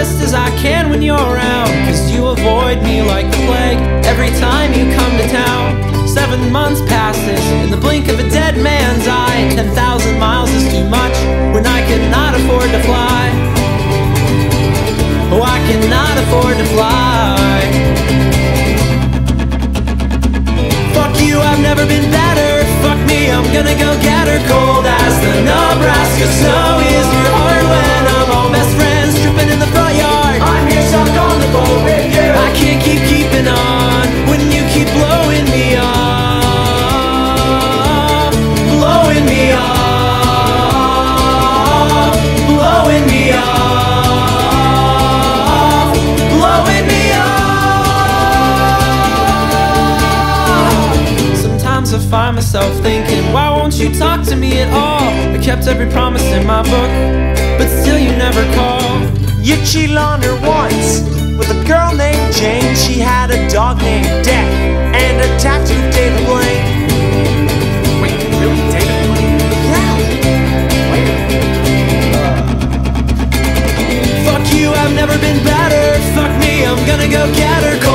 best as I can when you're around. Cause you avoid me like the plague every time you come to town. Seven months passes in the blink of a dead man's eye. Ten thousand miles is too much when I cannot afford to fly. Oh, I cannot afford to fly. Fuck you, I've never been better. Fuck me, I'm gonna go get her cold as the Nebraska snow to find myself thinking Why won't you talk to me at all? I kept every promise in my book But still you never call You cheated on her once With a girl named Jane She had a dog named Death And a tattoo of David Blaine Wait, really David Blaine? Yeah Wait. Fuck you, I've never been better Fuck me, I'm gonna go get her